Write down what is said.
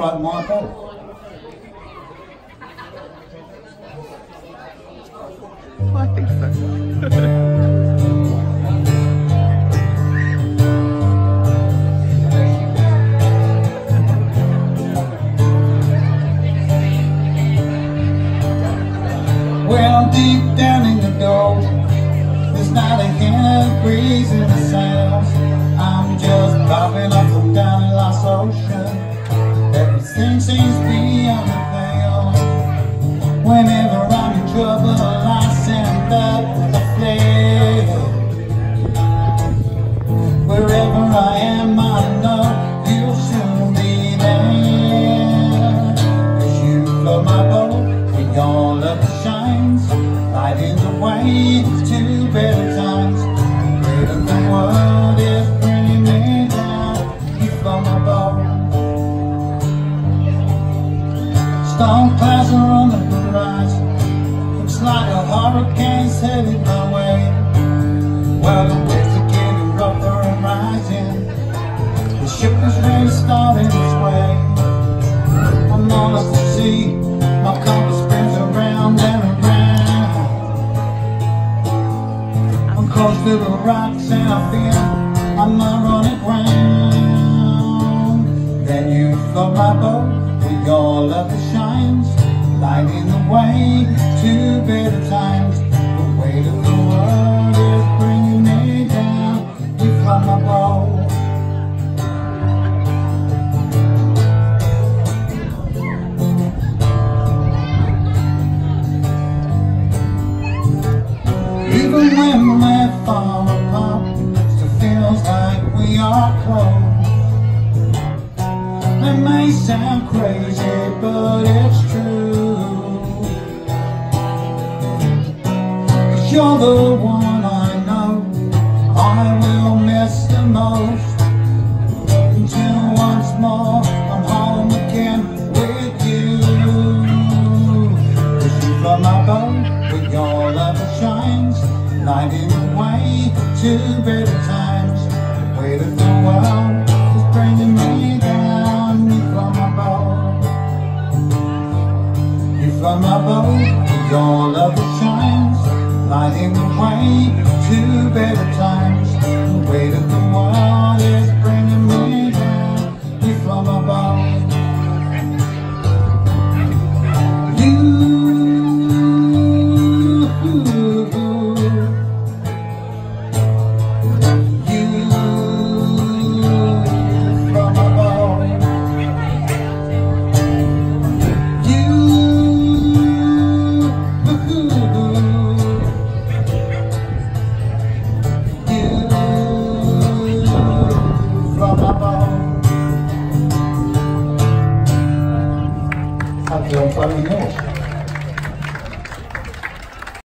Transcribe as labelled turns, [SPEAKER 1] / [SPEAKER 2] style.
[SPEAKER 1] front Michael?
[SPEAKER 2] I think so.
[SPEAKER 1] Well, deep down in the door, there's not a hint of breeze in the sounds. Everything seems beyond the pale. Whenever I'm in trouble, I send up a flare. Wherever I am, I know you'll soon be there. Cause you float my boat with your love shines, lighting the way to better Clouds are on the horizon. Looks like a hurricane's headed my way. Well, the waves are getting rougher and rising. The ship is ready to start its way. I'm lost at sea. My compass spins around and around. I'm close to the rocks and I feel I'm not running ground. Then you float my boat with your love that shines, lighting the way to better times. The weight of the world is bringing me down. You float my boat. Even when we're far apart, still feels like we are close. It may sound crazy, but it's true. You're the one I know I will miss the most. Until once more I'm home again with you. Cause you float my boat with your love that shines, lighting the way to better times. The weight of the world is bringing me down. You float my boat. You float my boat your love lighting the way to better times. The weight of the world É um pavilhão.